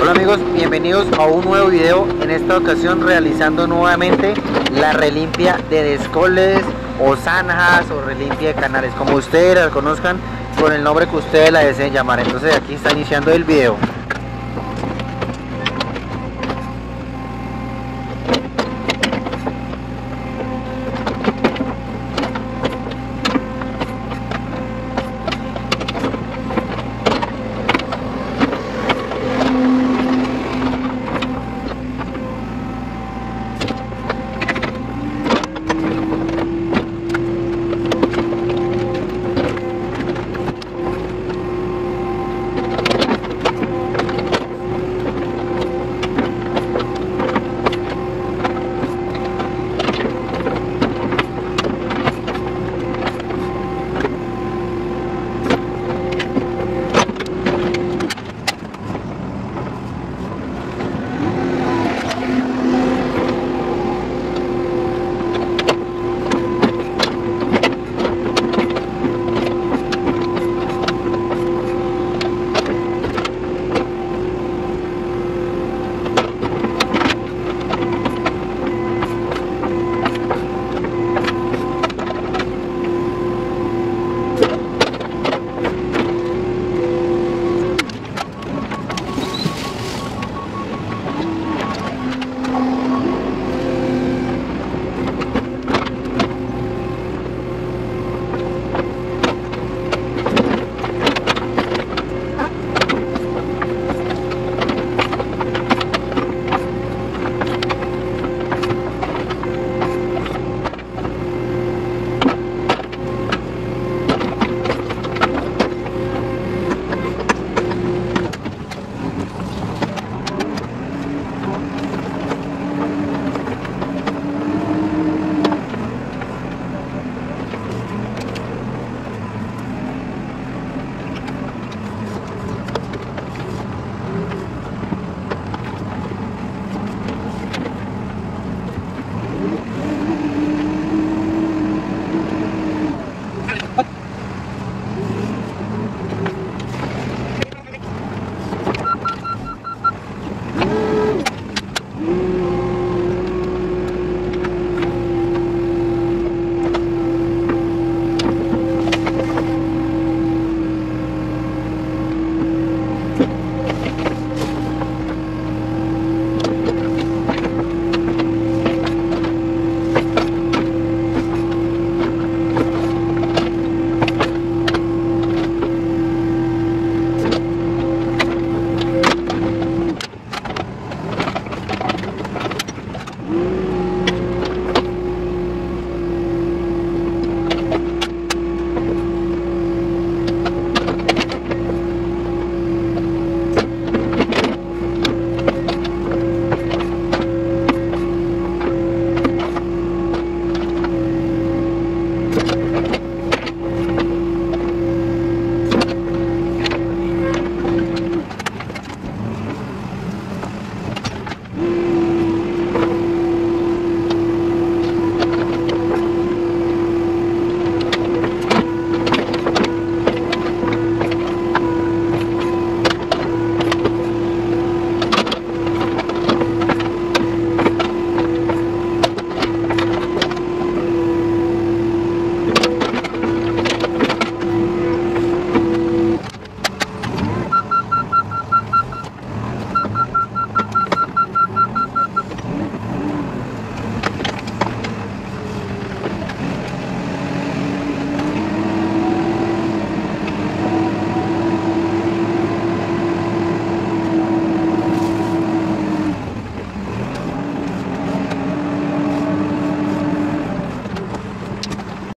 Hola amigos, bienvenidos a un nuevo video, en esta ocasión realizando nuevamente la relimpia de descoles o zanjas o relimpia de canales, como ustedes la conozcan con el nombre que ustedes la deseen llamar. Entonces aquí está iniciando el video.